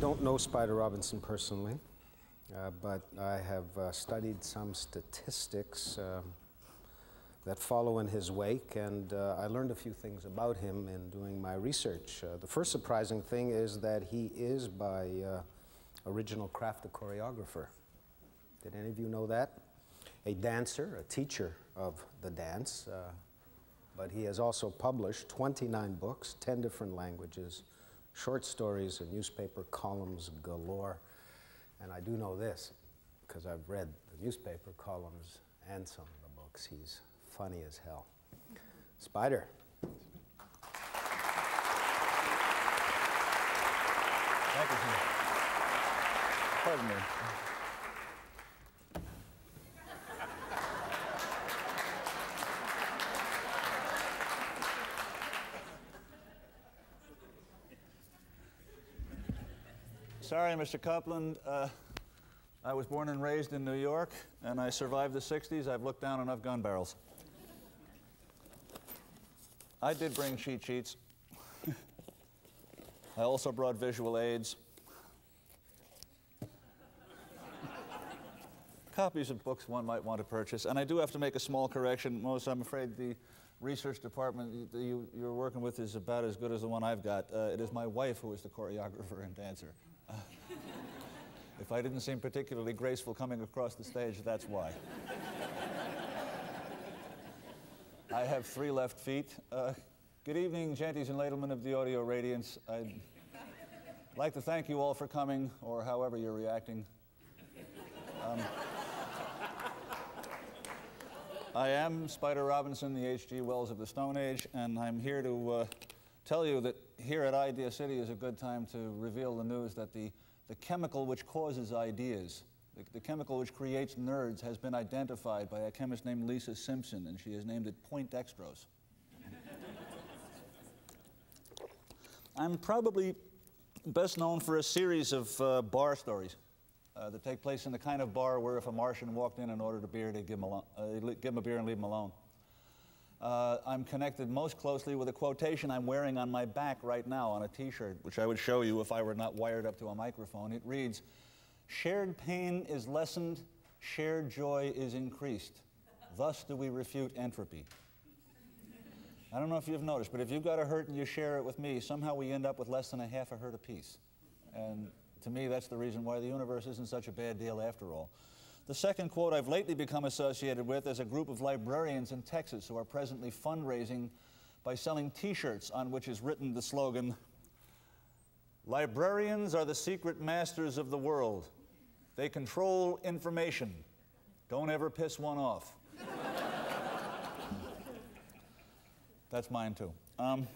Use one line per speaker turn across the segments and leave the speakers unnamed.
don't know Spider Robinson personally, uh, but I have uh, studied some statistics uh, that follow in his wake, and uh, I learned a few things about him in doing my research. Uh, the first surprising thing is that he is, by uh, original craft, a choreographer. Did any of you know that? A dancer, a teacher of the dance, but he has also published 29 books, 10 different languages short stories and newspaper columns galore. And I do know this because I've read the newspaper columns and some of the books. He's funny as hell. Spider.
Thank you. Pardon me. Sorry, Mr. Copeland. Uh, I was born and raised in New York, and I survived the 60s. I've looked down enough gun barrels. I did bring cheat sheets. I also brought visual aids. Copies of books one might want to purchase. And I do have to make a small correction. Most, I'm afraid the research department you, are working with is about as good as the one I've got. Uh, it is my wife who is the choreographer and dancer. If I didn't seem particularly graceful coming across the stage, that's why. I have three left feet. Uh, good evening, genties and ladlemen of the audio radiance. I'd like to thank you all for coming, or however you're reacting. Um, I am Spider Robinson, the H.G. Wells of the Stone Age, and I'm here to uh, tell you that here at Idea City is a good time to reveal the news that the, the chemical which causes ideas, the, the chemical which creates nerds, has been identified by a chemist named Lisa Simpson, and she has named it point dextrose. I'm probably best known for a series of uh, bar stories uh, that take place in the kind of bar where if a Martian walked in and ordered a beer, they'd give alone, uh, give him a beer and leave him alone. Uh, I'm connected most closely with a quotation I'm wearing on my back right now on a t shirt, which I would show you if I were not wired up to a microphone. It reads Shared pain is lessened, shared joy is increased. Thus do we refute entropy. I don't know if you've noticed, but if you've got a hurt and you share it with me, somehow we end up with less than a half a hurt apiece. And to me, that's the reason why the universe isn't such a bad deal after all. The second quote I've lately become associated with is a group of librarians in Texas who are presently fundraising by selling t shirts on which is written the slogan Librarians are the secret masters of the world. They control information. Don't ever piss one off. That's mine too. Um,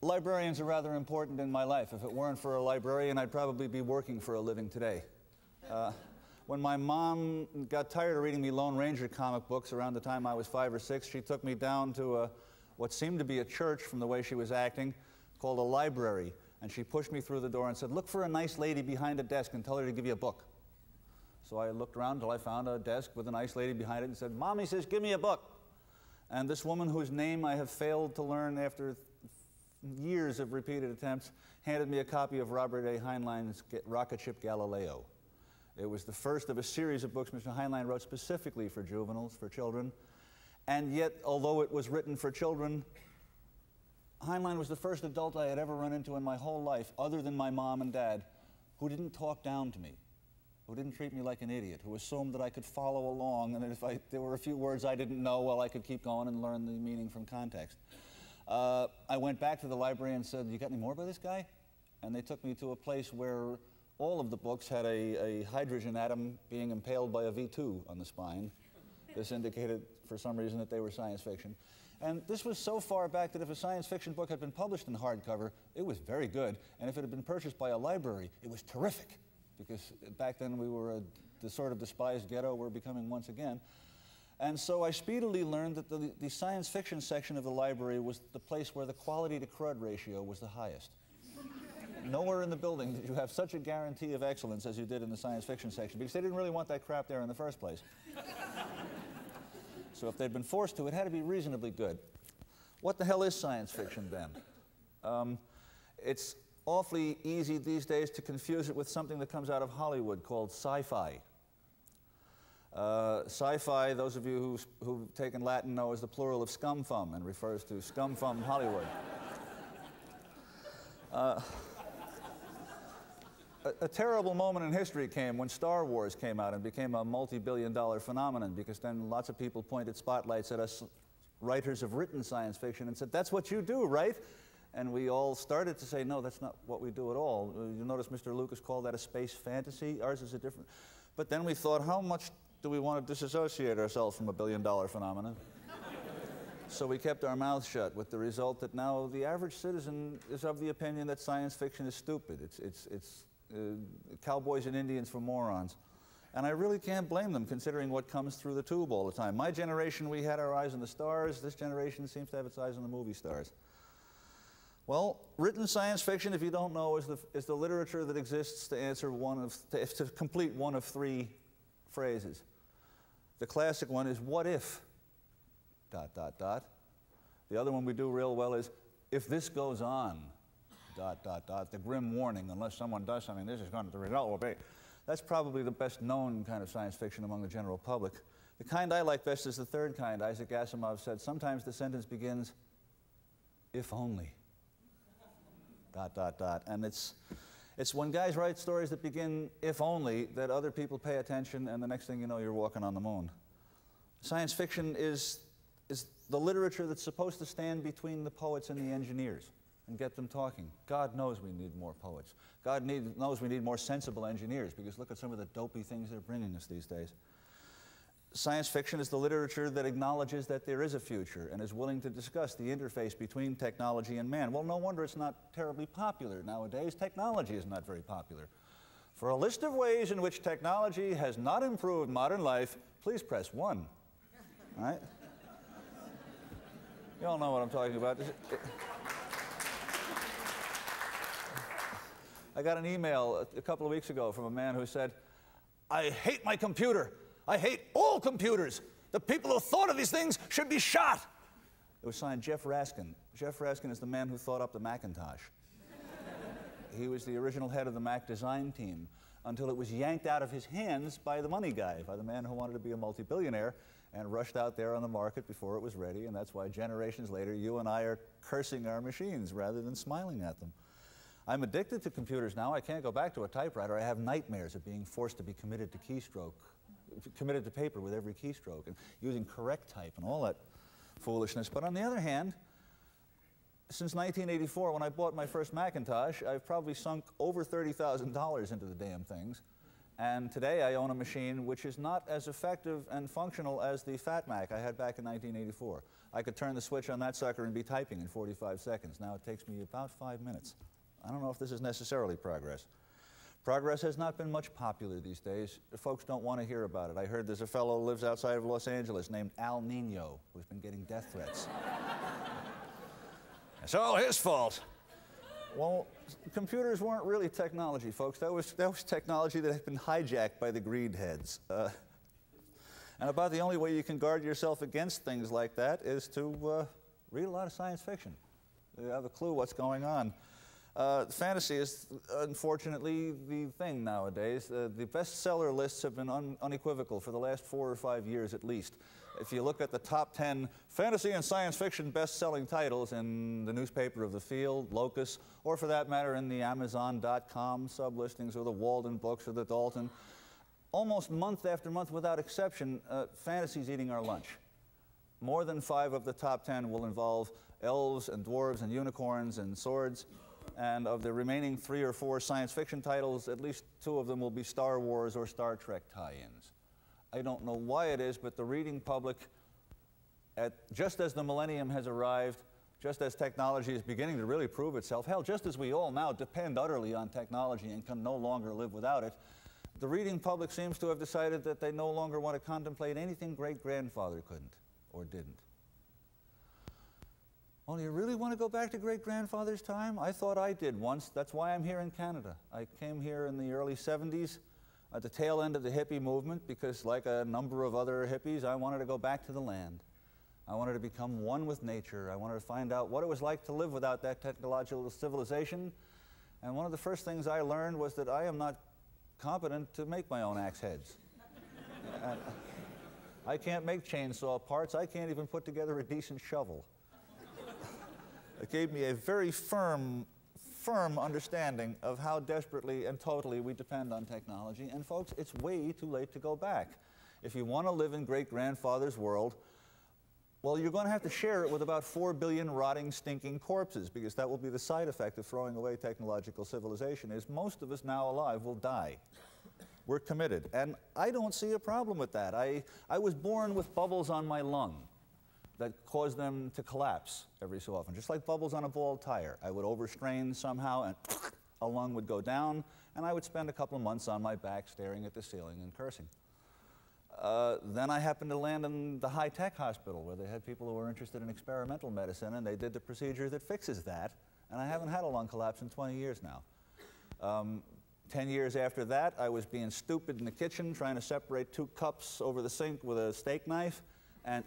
librarians are rather important in my life. If it weren't for a librarian, I'd probably be working for a living today. Uh, when my mom got tired of reading me Lone Ranger comic books around the time I was five or six, she took me down to a, what seemed to be a church from the way she was acting, called a library. And she pushed me through the door and said, Look for a nice lady behind a desk and tell her to give you a book. So I looked around until I found a desk with a nice lady behind it and said, Mommy says, Give me a book. And this woman, whose name I have failed to learn after years of repeated attempts, handed me a copy of Robert A. Heinlein's Rocket Ship Galileo. It was the first of a series of books Mr. Heinlein wrote specifically for juveniles, for children. And yet, although it was written for children, Heinlein was the first adult I had ever run into in my whole life, other than my mom and dad, who didn't talk down to me, who didn't treat me like an idiot, who assumed that I could follow along, and that if I, there were a few words I didn't know, well, I could keep going and learn the meaning from context. Uh, I went back to the library and said, You got any more by this guy? And they took me to a place where all of the books had a, a hydrogen atom being impaled by a V2 on the spine. This indicated, for some reason, that they were science fiction. And this was so far back that if a science fiction book had been published in hardcover, it was very good. And if it had been purchased by a library, it was terrific. Because back then we were a, the sort of despised ghetto we're becoming once again. And so I speedily learned that the, the science fiction section of the library was the place where the quality to crud ratio was the highest. Nowhere in the building did you have such a guarantee of excellence as you did in the science fiction section because they didn't really want that crap there in the first place. so if they'd been forced to, it had to be reasonably good. What the hell is science fiction then? Um, it's awfully easy these days to confuse it with something that comes out of Hollywood called sci fi. Uh, sci-fi, those of you who's, who've taken Latin know is the plural of scumfum and refers to scumfum Hollywood. Uh, a, a, terrible moment in history came when Star Wars came out and became a multi-billion dollar phenomenon because then lots of people pointed spotlights at us writers of written science fiction and said, that's what you do, right? And we all started to say, no, that's not what we do at all. Uh, you notice Mr. Lucas called that a space fantasy. Ours is a different. But then we thought, how much do we want to disassociate ourselves from a billion dollar phenomenon? so we kept our mouths shut with the result that now the average citizen is of the opinion that science fiction is stupid. It's, it's, it's uh, cowboys and Indians for morons. And I really can't blame them considering what comes through the tube all the time. My generation, we had our eyes on the stars. This generation seems to have its eyes on the movie stars. Well, written science fiction, if you don't know, is the, is the literature that exists to answer one of, to, to complete one of three phrases. The classic one is, what if? Dot, dot, dot. The other one we do real well is, if this goes on, dot, dot, dot. The grim warning, unless someone does something, this is going to, the result will be. That's probably the best known kind of science fiction among the general public. The kind I like best is the third kind. Isaac Asimov said, sometimes the sentence begins, if only. dot, dot, dot. And it's, it's when guys write stories that begin, if only, that other people pay attention, and the next thing you know, you're walking on the moon. Science fiction is, is the literature that's supposed to stand between the poets and the engineers and get them talking. God knows we need more poets. God need, knows we need more sensible engineers because look at some of the dopey things they're bringing us these days. Science fiction is the literature that acknowledges that there is a future and is willing to discuss the interface between technology and man. Well, no wonder it's not terribly popular nowadays. Technology is not very popular. For a list of ways in which technology has not improved modern life, please press one. All right? You all know what I'm talking about. I got an email a couple of weeks ago from a man who said, I hate my computer. I hate all computers. The people who thought of these things should be shot. It was signed Jeff Raskin. Jeff Raskin is the man who thought up the Macintosh. he was the original head of the Mac design team until it was yanked out of his hands by the money guy, by the man who wanted to be a multi billionaire and rushed out there on the market before it was ready. And that's why generations later, you and I are cursing our machines rather than smiling at them. I'm addicted to computers now. I can't go back to a typewriter. I have nightmares of being forced to be committed to keystroke committed to paper with every keystroke and using correct type and all that foolishness. But on the other hand, since 1984, when I bought my first Macintosh, I've probably sunk over $30,000 into the damn things. And today I own a machine which is not as effective and functional as the Fat Mac I had back in 1984. I could turn the switch on that sucker and be typing in 45 seconds. Now it takes me about five minutes. I don't know if this is necessarily progress. Progress has not been much popular these days. Folks don't want to hear about it. I heard there's a fellow who lives outside of Los Angeles named Al Nino who's been getting death threats. it's all his fault. Well, computers weren't really technology, folks. That was, that was technology that had been hijacked by the greed heads. Uh, and about the only way you can guard yourself against things like that is to uh, read a lot of science fiction. You have a clue what's going on. Uh, fantasy is unfortunately the thing nowadays. Uh, the bestseller lists have been un unequivocal for the last four or five years at least. If you look at the top 10 fantasy and science fiction best-selling titles in the newspaper of the field, Locus, or for that matter in the Amazon.com sublistings or the Waldenbooks or the Dalton, almost month after month without exception, uh, fantasy's eating our lunch. More than five of the top 10 will involve elves and dwarves and unicorns and swords. And of the remaining three or four science fiction titles, at least two of them will be Star Wars or Star Trek tie ins. I don't know why it is, but the reading public, at, just as the millennium has arrived, just as technology is beginning to really prove itself, hell, just as we all now depend utterly on technology and can no longer live without it, the reading public seems to have decided that they no longer want to contemplate anything great grandfather couldn't or didn't. Well, you really want to go back to great grandfather's time? I thought I did once. That's why I'm here in Canada. I came here in the early 70s at the tail end of the hippie movement because, like a number of other hippies, I wanted to go back to the land. I wanted to become one with nature. I wanted to find out what it was like to live without that technological civilization. And one of the first things I learned was that I am not competent to make my own axe heads. I can't make chainsaw parts. I can't even put together a decent shovel. It gave me a very firm, firm understanding of how desperately and totally we depend on technology. And folks, it's way too late to go back. If you want to live in great grandfather's world, well, you're going to have to share it with about 4 billion rotting, stinking corpses because that will be the side effect of throwing away technological civilization is most of us now alive will die. We're committed. And I don't see a problem with that. I, I was born with bubbles on my lung that caused them to collapse every so often, just like bubbles on a bald tire. I would overstrain somehow and a lung would go down, and I would spend a couple of months on my back staring at the ceiling and cursing. Uh, then I happened to land in the high tech hospital where they had people who were interested in experimental medicine and they did the procedure that fixes that. And I haven't had a lung collapse in 20 years now. Um, 10 years after that, I was being stupid in the kitchen trying to separate two cups over the sink with a steak knife and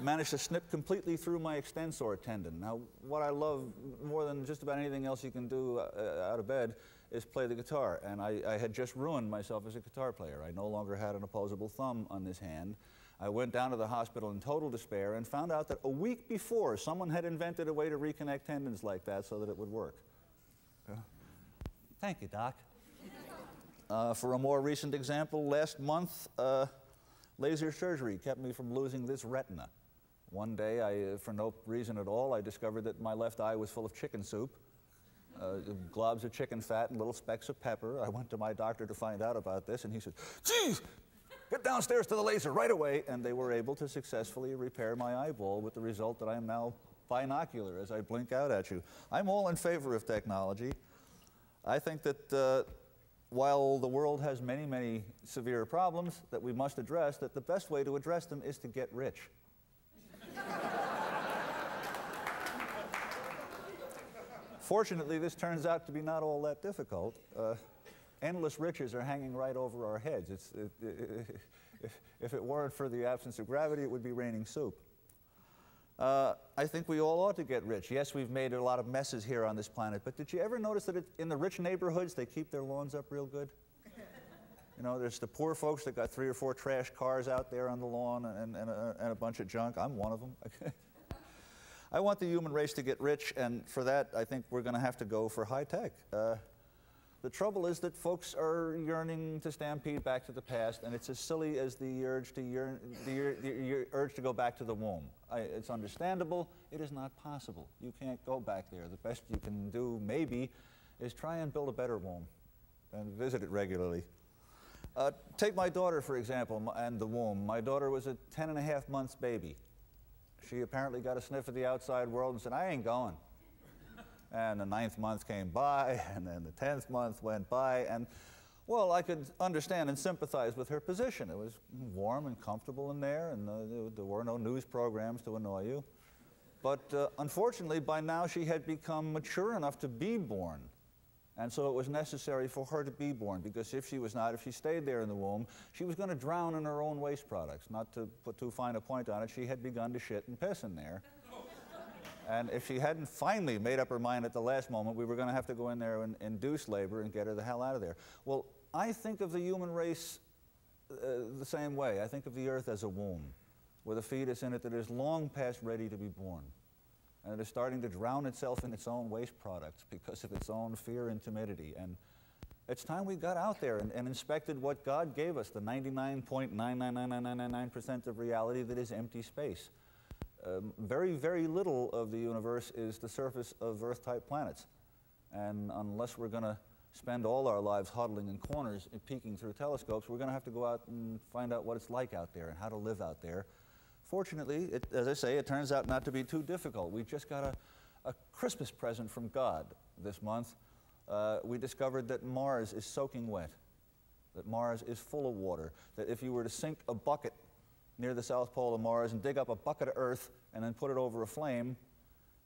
managed to snip completely through my extensor tendon. Now, what I love more than just about anything else you can do uh, out of bed is play the guitar. And I, I, had just ruined myself as a guitar player. I no longer had an opposable thumb on this hand. I went down to the hospital in total despair and found out that a week before, someone had invented a way to reconnect tendons like that so that it would work. Uh, thank you, Doc. Uh, for a more recent example, last month, uh, laser surgery kept me from losing this retina. One day, I, for no reason at all, I discovered that my left eye was full of chicken soup uh, globs of chicken fat and little specks of pepper. I went to my doctor to find out about this, and he said, Geez, get downstairs to the laser right away. And they were able to successfully repair my eyeball with the result that I am now binocular as I blink out at you. I'm all in favor of technology. I think that uh, while the world has many, many severe problems that we must address, that the best way to address them is to get rich. Fortunately, this turns out to be not all that difficult. Uh, endless riches are hanging right over our heads. It, it, if, if, it weren't for the absence of gravity, it would be raining soup. Uh, I think we all ought to get rich. Yes, we've made a lot of messes here on this planet, but did you ever notice that it, in the rich neighborhoods, they keep their lawns up real good? You know, there's the poor folks that got three or four trash cars out there on the lawn and, and, a, and a bunch of junk. I'm one of them. I want the human race to get rich, and for that, I think we're going to have to go for high tech. Uh, the trouble is that folks are yearning to stampede back to the past, and it's as silly as the urge to yearn, the, the urge to go back to the womb. I, it's understandable. It is not possible. You can't go back there. The best you can do, maybe, is try and build a better womb and visit it regularly. Uh, take my daughter, for example, and the womb. My daughter was a 10 and a half months baby she apparently got a sniff of the outside world and said, I ain't going. and the ninth month came by, and then the tenth month went by, and well, I could understand and sympathize with her position. It was warm and comfortable in there, and uh, there were no news programs to annoy you. But uh, unfortunately, by now she had become mature enough to be born. And so it was necessary for her to be born because if she was not, if she stayed there in the womb, she was going to drown in her own waste products. Not to put too fine a point on it, she had begun to shit and piss in there. and if she hadn't finally made up her mind at the last moment, we were going to have to go in there and induce labor and get her the hell out of there. Well, I think of the human race uh, the same way. I think of the earth as a womb with a fetus in it that is long past ready to be born and it is starting to drown itself in its own waste products because of its own fear and timidity. And it's time we got out there and, and inspected what God gave us, the 99.99999% of reality that is empty space. Um, very, very little of the universe is the surface of Earth-type planets. And unless we're going to spend all our lives huddling in corners and peeking through telescopes, we're going to have to go out and find out what it's like out there and how to live out there Fortunately, it, as I say, it turns out not to be too difficult. We just got a, a Christmas present from God this month. Uh, we discovered that Mars is soaking wet, that Mars is full of water, that if you were to sink a bucket near the south pole of Mars and dig up a bucket of earth and then put it over a flame,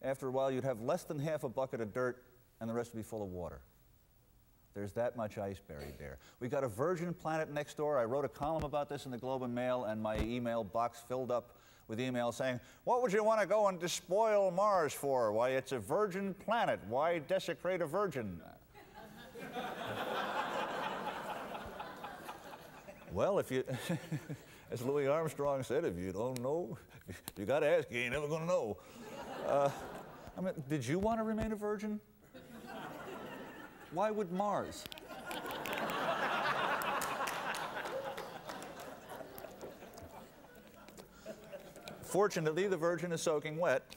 after a while you'd have less than half a bucket of dirt and the rest would be full of water. There's that much ice buried there. We've got a virgin planet next door. I wrote a column about this in the Globe and Mail, and my email box filled up with emails saying, What would you want to go and despoil Mars for? Why, it's a virgin planet. Why desecrate a virgin? well, if you. as Louis Armstrong said, if you don't know, you got to ask. You ain't never going to know. Uh, I mean, did you want to remain a virgin? Why would Mars? Fortunately, the virgin is soaking wet.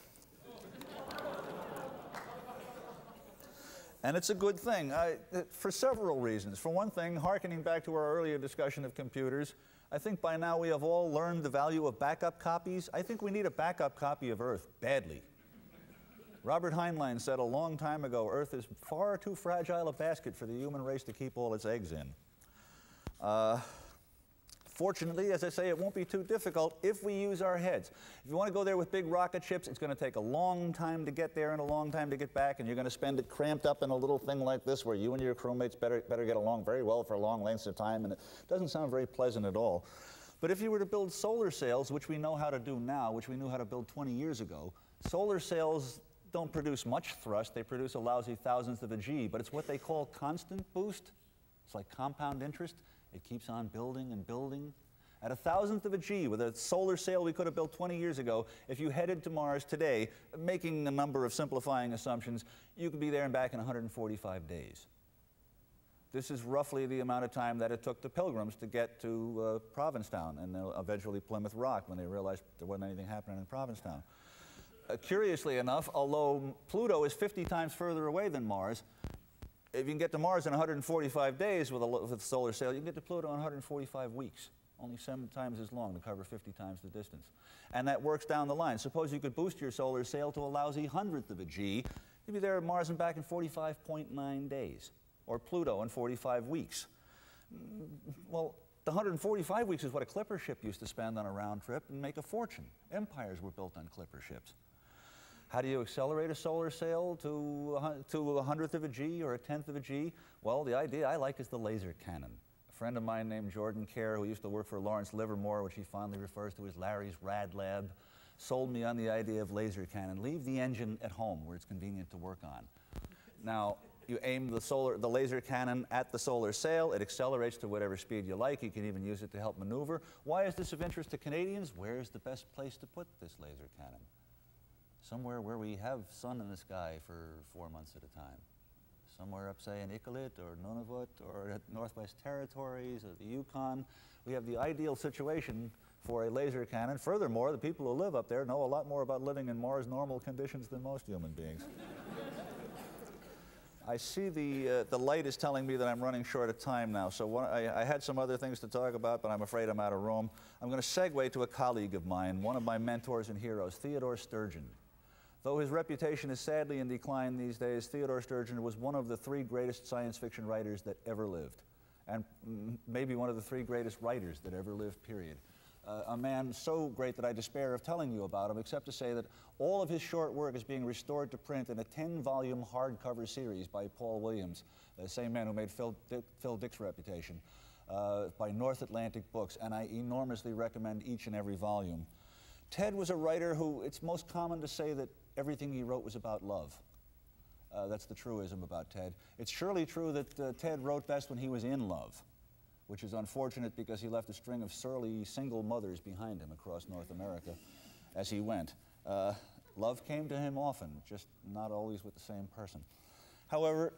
And it's a good thing I, for several reasons. For one thing, harkening back to our earlier discussion of computers, I think by now we have all learned the value of backup copies. I think we need a backup copy of Earth badly. Robert Heinlein said a long time ago Earth is far too fragile a basket for the human race to keep all its eggs in. Uh, Fortunately, as I say, it won't be too difficult if we use our heads. If you want to go there with big rocket ships, it's going to take a long time to get there and a long time to get back, and you're going to spend it cramped up in a little thing like this where you and your crewmates better, better get along very well for long lengths of time, and it doesn't sound very pleasant at all. But if you were to build solar sails, which we know how to do now, which we knew how to build 20 years ago, solar sails don't produce much thrust, they produce a lousy thousandth of a G, but it's what they call constant boost. It's like compound interest. It keeps on building and building. At a thousandth of a G, with a solar sail we could have built 20 years ago, if you headed to Mars today, making a number of simplifying assumptions, you could be there and back in 145 days. This is roughly the amount of time that it took the pilgrims to get to uh, Provincetown and eventually Plymouth Rock when they realized there wasn't anything happening in Provincetown. Uh, curiously enough, although Pluto is 50 times further away than Mars, if you can get to Mars in 145 days with a, with a solar sail, you can get to Pluto in 145 weeks, only seven times as long to cover 50 times the distance. And that works down the line. Suppose you could boost your solar sail to a lousy hundredth of a G, you'd be there at Mars and back in 45.9 days, or Pluto in 45 weeks. Well, the 145 weeks is what a clipper ship used to spend on a round trip and make a fortune. Empires were built on clipper ships. How do you accelerate a solar sail to a, to a hundredth of a G or a tenth of a G? Well, the idea I like is the laser cannon. A friend of mine named Jordin Kare, who used to work for Lawrence Livermore, which he fondly refers to as Larry's Rad Lab, sold me on the idea of laser cannon. Leave the engine at home where it's convenient to work on. Now, you aim the, solar, the laser cannon at the solar sail, it accelerates to whatever speed you like. You can even use it to help maneuver. Why is this of interest to Canadians? Where's the best place to put this laser cannon? Somewhere where we have sun in the sky for four months at a time. Somewhere up, say, in Iqaluit or Nunavut or at Northwest Territories or the Yukon. We have the ideal situation for a laser cannon. Furthermore, the people who live up there know a lot more about living in Mars normal conditions than most human beings. I see the, uh, the light is telling me that I'm running short of time now, so one, I, I, had some other things to talk about, but I'm afraid I'm out of room. I'm going to segue to a colleague of mine, one of my mentors and heroes, Theodore Sturgeon. Though his reputation is sadly in decline these days, Theodore Sturgeon was one of the three greatest science fiction writers that ever lived, and maybe one of the three greatest writers that ever lived, period. Uh, a man so great that I despair of telling you about him, except to say that all of his short work is being restored to print in a 10 volume hardcover series by Paul Williams, the same man who made Phil, Dick, Phil Dick's reputation, uh, by North Atlantic Books, and I enormously recommend each and every volume. Ted was a writer who it's most common to say that everything he wrote was about love. Uh, that's the truism about Ted. It's surely true that uh, Ted wrote best when he was in love, which is unfortunate because he left a string of surly single mothers behind him across North America as he went. Uh, love came to him often, just not always with the same person. However,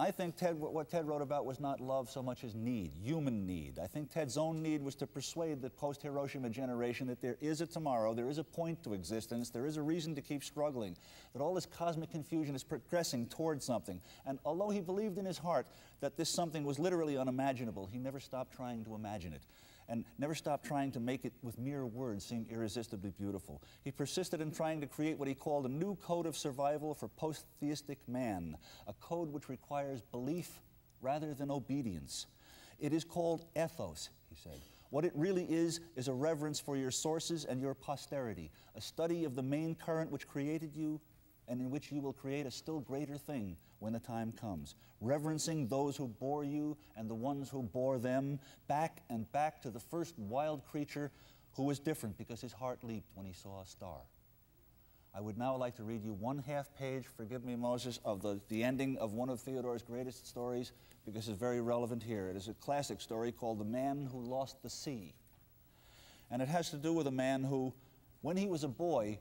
I think Ted, what Ted wrote about was not love so much as need, human need. I think Ted's own need was to persuade the post Hiroshima generation that there is a tomorrow, there is a point to existence, there is a reason to keep struggling, that all this cosmic confusion is progressing towards something. And although he believed in his heart that this something was literally unimaginable, he never stopped trying to imagine it and never stopped trying to make it with mere words seem irresistibly beautiful. He persisted in trying to create what he called a new code of survival for post theistic man, a code which requires belief rather than obedience. It is called ethos, he said. What it really is, is a reverence for your sources and your posterity, a study of the main current which created you and in which you will create a still greater thing when the time comes, reverencing those who bore you and the ones who bore them, back and back to the first wild creature who was different because his heart leaped when he saw a star. I would now like to read you one half page, forgive me, Moses, of the, the ending of one of Theodore's greatest stories because it's very relevant here. It is a classic story called The Man Who Lost the Sea. And it has to do with a man who, when he was a boy,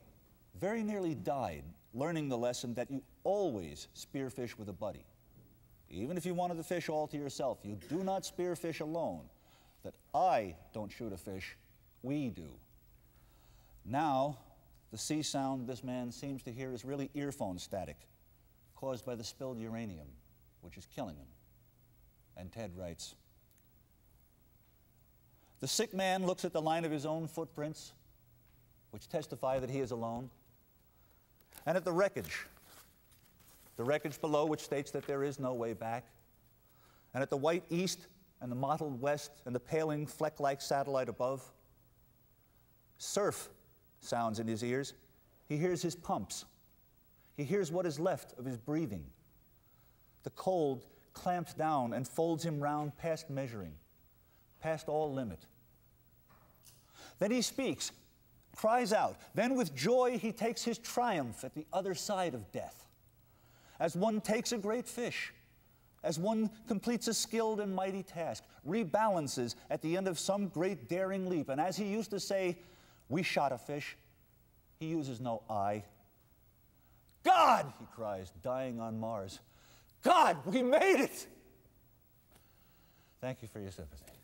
very nearly died learning the lesson that you always spearfish with a buddy. Even if you wanted to fish all to yourself, you do not spearfish alone. That I don't shoot a fish, we do. Now, the sea sound this man seems to hear is really earphone static caused by the spilled uranium, which is killing him. And Ted writes The sick man looks at the line of his own footprints, which testify that he is alone, and at the wreckage, the wreckage below, which states that there is no way back, and at the white east and the mottled west and the paling fleck like satellite above. Surf sounds in his ears. He hears his pumps. He hears what is left of his breathing. The cold clamps down and folds him round past measuring, past all limit. Then he speaks, cries out. Then with joy he takes his triumph at the other side of death. As one takes a great fish, as one completes a skilled and mighty task, rebalances at the end of some great daring leap. And as he used to say, we shot a fish. He uses no I. God, he cries, dying on Mars. God, we made it! Thank you for your sympathy.